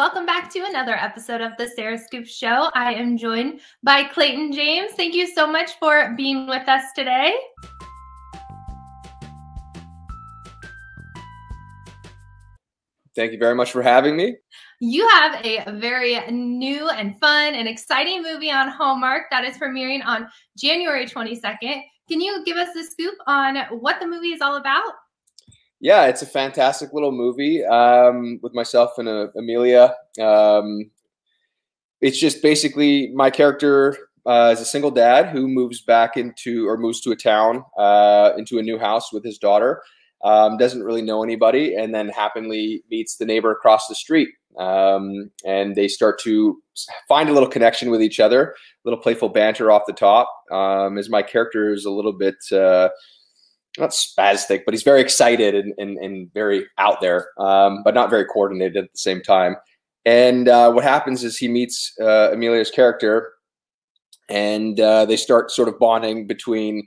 welcome back to another episode of the Sarah Scoop Show. I am joined by Clayton James. Thank you so much for being with us today. Thank you very much for having me. You have a very new and fun and exciting movie on Hallmark that is premiering on January 22nd. Can you give us the scoop on what the movie is all about? Yeah, it's a fantastic little movie um, with myself and uh, Amelia. Um, it's just basically my character uh, is a single dad who moves back into or moves to a town uh, into a new house with his daughter um, doesn't really know anybody, and then happily meets the neighbor across the street. Um, and they start to find a little connection with each other, a little playful banter off the top. Um, as my character is a little bit uh, not spastic, but he's very excited and, and, and very out there, um, but not very coordinated at the same time. And uh, what happens is he meets uh, Amelia's character, and uh, they start sort of bonding between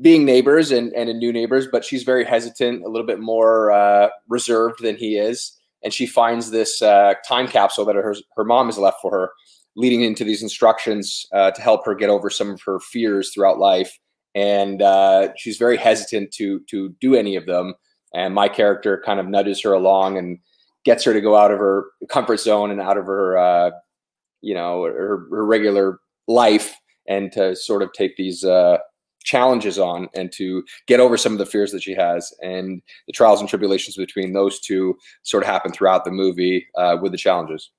being neighbors and, and new neighbors, but she's very hesitant, a little bit more uh, reserved than he is. And she finds this uh, time capsule that her, her mom has left for her, leading into these instructions uh, to help her get over some of her fears throughout life. And uh, she's very hesitant to to do any of them. And my character kind of nudges her along and gets her to go out of her comfort zone and out of her, uh, you know, her, her regular life and to sort of take these uh, challenges on and to get over some of the fears that she has and the trials and tribulations between those two sort of happen throughout the movie uh, with the challenges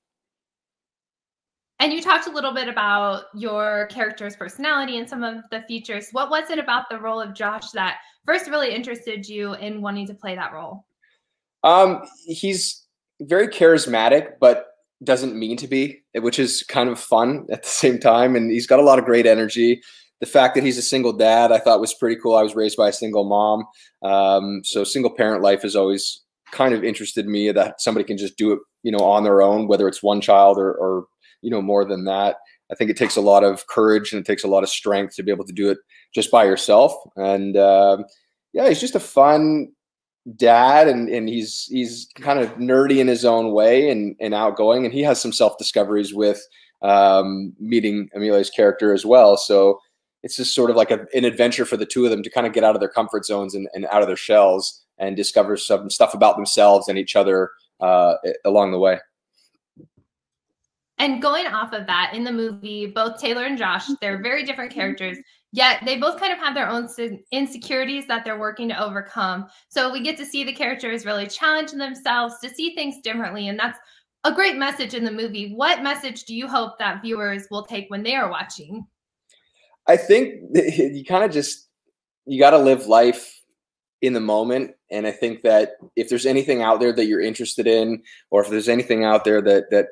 and you talked a little bit about your character's personality and some of the features. What was it about the role of josh that first really interested you in wanting to play that role? Um, he's very charismatic but doesn't mean to be which is kind of fun at the same time. And he's got a lot of great energy. The fact that he's a single dad, I thought was pretty cool. I was raised by a single mom, um, so single parent life has always kind of interested me that somebody can just do it, you know, on their own, whether it's one child or, or you know more than that. I think it takes a lot of courage and it takes a lot of strength to be able to do it just by yourself. And um, yeah, he's just a fun dad and, and he's he's kind of nerdy in his own way and, and outgoing and he has some self discoveries with um, meeting Amelia's character as well. So it's just sort of like a, an adventure for the two of them to kind of get out of their comfort zones and, and out of their shells and discover some stuff about themselves and each other uh, along the way. And going off of that, in the movie, both Taylor and Josh, they're very different characters, yet they both kind of have their own insecurities that they're working to overcome. So we get to see the characters really challenge themselves to see things differently. And that's a great message in the movie. What message do you hope that viewers will take when they are watching? I think you kind of just you got to live life in the moment and i think that if there's anything out there that you're interested in or if there's anything out there that that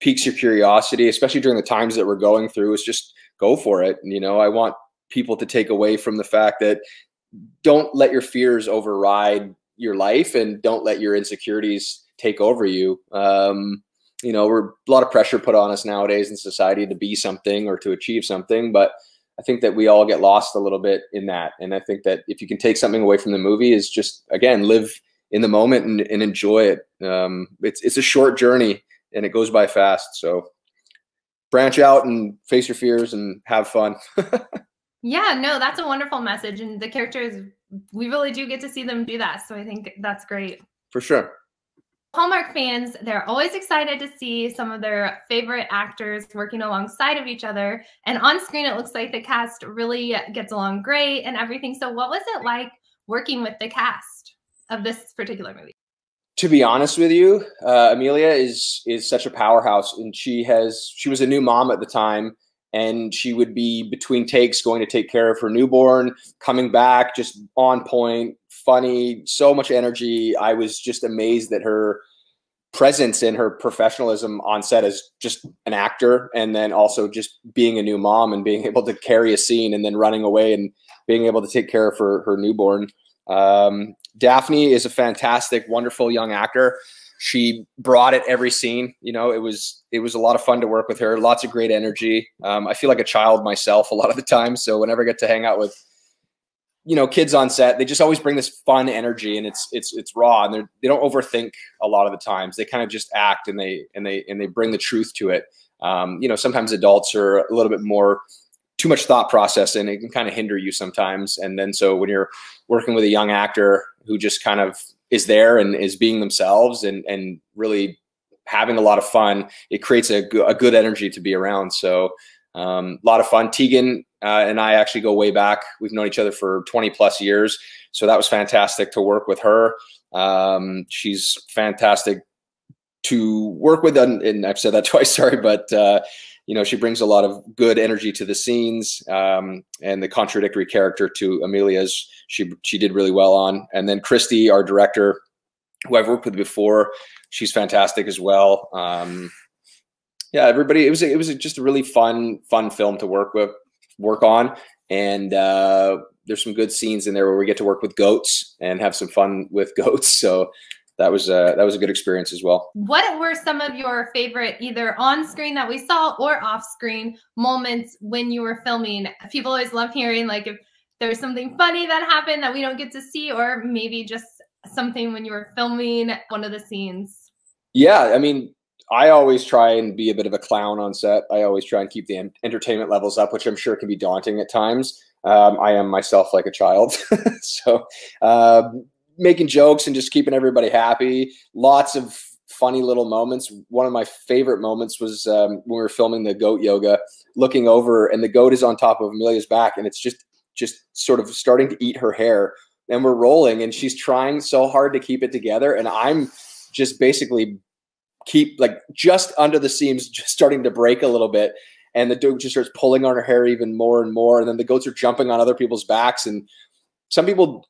piques your curiosity especially during the times that we're going through is just go for it you know i want people to take away from the fact that don't let your fears override your life and don't let your insecurities take over you um, you know we're a lot of pressure put on us nowadays in society to be something or to achieve something but I think that we all get lost a little bit in that. And I think that if you can take something away from the movie is just, again, live in the moment and, and enjoy it. Um, it's, it's a short journey and it goes by fast. So branch out and face your fears and have fun. yeah, no, that's a wonderful message. And the characters, we really do get to see them do that. So I think that's great. For sure. Hallmark fans, they're always excited to see some of their favorite actors working alongside of each other. And on screen, it looks like the cast really gets along great and everything. So, what was it like working with the cast of this particular movie? To be honest with you, uh, Amelia is is such a powerhouse, and she has she was a new mom at the time, and she would be between takes going to take care of her newborn, coming back just on point, funny, so much energy. I was just amazed at her presence and her professionalism on set as just an actor and then also just being a new mom and being able to carry a scene and then running away and being able to take care of her, her newborn. Um, Daphne is a fantastic, wonderful young actor. She brought it every scene. You know, it was it was a lot of fun to work with her. Lots of great energy. Um, I feel like a child myself a lot of the time. So whenever I get to hang out with you know kids on set they just always bring this fun energy and it's it's it's raw and they they don't overthink a lot of the times they kind of just act and they and they and they bring the truth to it um, you know sometimes adults are a little bit more too much thought process and it can kind of hinder you sometimes and then so when you're working with a young actor who just kind of is there and is being themselves and and really having a lot of fun it creates a, a good energy to be around so um, a lot of fun tegan uh, and I actually go way back. We've known each other for 20 plus years. So that was fantastic to work with her. Um, she's fantastic to work with. And, I've said that twice, sorry, but, uh, you know, she brings a lot of good energy to the scenes um, and the contradictory character to Amelia's. She, she did really well on. And then Christy, our director, who I've worked with before, she's fantastic as well. Um, yeah, everybody, it was, it was just a really fun, fun film to work with, work on. And uh, there's some good scenes in there where we get to work with goats and have some fun with goats. So that was a, that was a good experience as well. What were some of your favorite, either on screen that we saw or off screen moments when you were filming? People always love hearing like if there's something funny that happened that we don't get to see, or maybe just something when you were filming one of the scenes. Yeah, I mean, I always try and be a bit of a clown on set. I always try and keep the entertainment levels up, which I'm sure can be daunting at times. Um, I am myself like a child, so uh, making jokes and just keeping everybody happy. Lots of funny little moments. One of my favorite moments was um, when we were filming the goat yoga, looking over and the goat is on top of Amelia's back, and it's just just sort of starting to eat her hair. And we're rolling, and she's trying so hard to keep it together, and I'm just basically keep like just under the seams, just starting to break a little bit. And the dog just starts pulling on her hair even more and more. And then the goats are jumping on other people's backs. And some people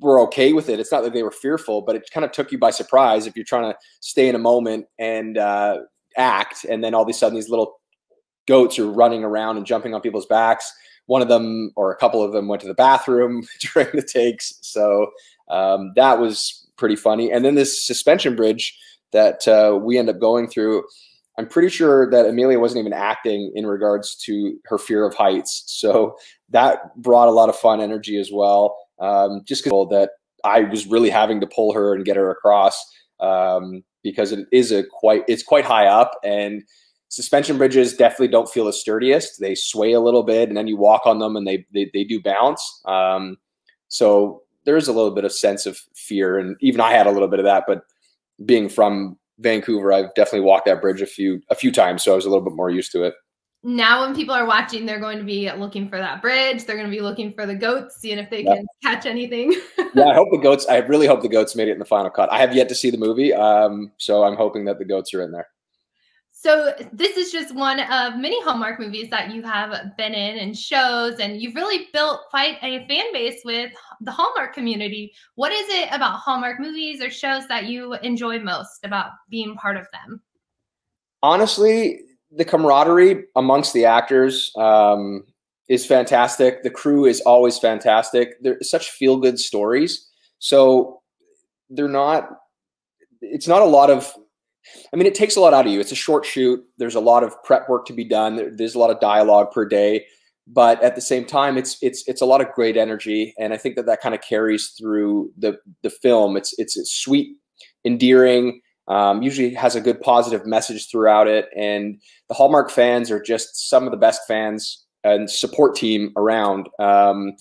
were okay with it. It's not that they were fearful, but it kind of took you by surprise if you're trying to stay in a moment and uh, act. And then all of a sudden, these little goats are running around and jumping on people's backs. One of them, or a couple of them, went to the bathroom during the takes. So um, that was pretty funny. And then this suspension bridge that uh, we end up going through. I'm pretty sure that Amelia wasn't even acting in regards to her fear of heights. So that brought a lot of fun energy as well. Um, just because that I was really having to pull her and get her across um, because it is a quite it's quite high up and suspension bridges definitely don't feel the sturdiest. They sway a little bit and then you walk on them and they they, they do bounce. Um, so there is a little bit of sense of fear and even I had a little bit of that, but being from Vancouver, I've definitely walked that bridge a few a few times, so I was a little bit more used to it. Now, when people are watching, they're going to be looking for that bridge. They're going to be looking for the goats, seeing if they yeah. can catch anything. yeah, I hope the goats. I really hope the goats made it in the final cut. I have yet to see the movie, um, so I'm hoping that the goats are in there. So this is just one of many Hallmark movies that you have been in and shows, and you've really built quite a fan base with the Hallmark community. What is it about Hallmark movies or shows that you enjoy most about being part of them? Honestly, the camaraderie amongst the actors um, is fantastic. The crew is always fantastic. They're such feel good stories. So they're not, it's not a lot of I mean, it takes a lot out of you. It's a short shoot. There's a lot of prep work to be done. There's a lot of dialogue per day, but at the same time, it's it's it's a lot of great energy, and I think that that kind of carries through the the film. It's it's, it's sweet, endearing. Um, usually has a good positive message throughout it, and the Hallmark fans are just some of the best fans and support team around. Um,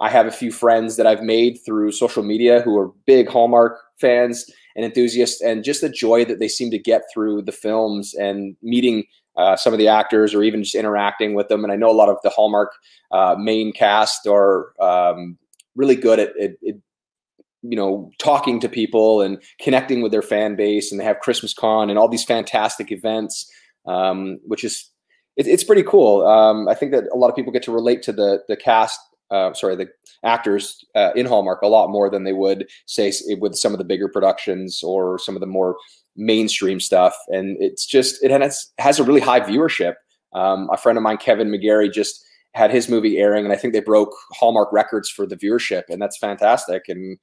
I have a few friends that I've made through social media who are big Hallmark fans and enthusiasts, and just the joy that they seem to get through the films and meeting uh, some of the actors or even just interacting with them. And I know a lot of the Hallmark uh, main cast are um, really good at, at, at, you know, talking to people and connecting with their fan base. And they have Christmas Con and all these fantastic events, um, which is it, it's pretty cool. Um, I think that a lot of people get to relate to the the cast uh, sorry, the actors uh, in Hallmark a lot more than they would say with some of the bigger productions or some of the more mainstream stuff. And it's just it has has a really high viewership. Um, a friend of mine, Kevin McGarry, just had his movie airing, and I think they broke Hallmark records for the viewership, and that's fantastic. And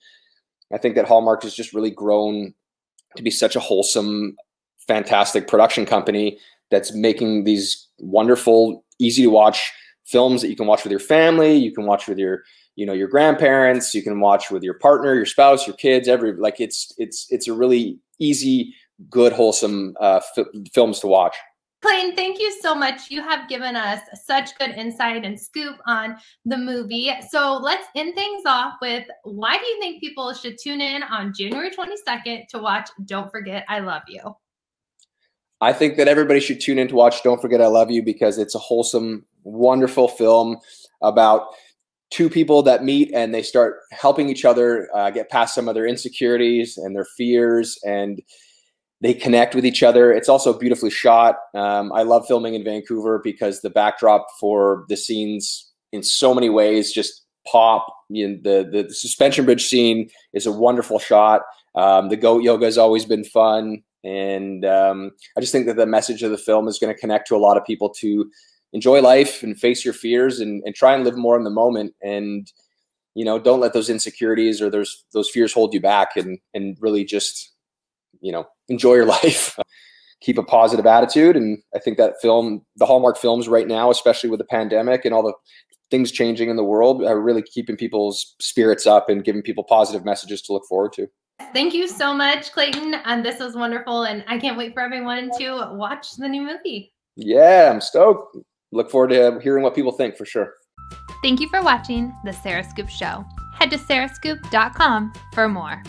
I think that Hallmark has just really grown to be such a wholesome, fantastic production company that's making these wonderful, easy to watch films that you can watch with your family. You can watch with your you know your grandparents. You can watch with your partner, your spouse, your kids. Every like it's it's it's a really easy, good, wholesome uh, films to watch. Clayton, thank you so much. You have given us such good insight and scoop on the movie. So let's end things off with why do you think people should tune in on January 22nd to watch Don't Forget I Love You? I think that everybody should tune in to watch Don't Forget I Love You because it's a wholesome, wonderful film about two people that meet and they start helping each other uh, get past some of their insecurities and their fears and they connect with each other. It's also beautifully shot. Um, I love filming in Vancouver because the backdrop for the scenes in so many ways just pop. You know, the, the suspension bridge scene is a wonderful shot. Um, the goat yoga has always been fun. And um, I just think that the message of the film is going to connect to a lot of people to enjoy life and face your fears and, and try and live more in the moment. And, you know, don't let those insecurities or those, those fears hold you back and, and really just, you know, enjoy your life. Keep a positive attitude. And I think that film, the Hallmark films right now, especially with the pandemic and all the things changing in the world, are really keeping people's spirits up and giving people positive messages to look forward to. Thank you so much, Clayton. And this was wonderful. And I can't wait for everyone to watch the new movie. Yeah, I'm stoked. Look forward to hearing what people think for sure. Thank you for watching The Sarah Scoop Show. Head to sarahscoop.com for more.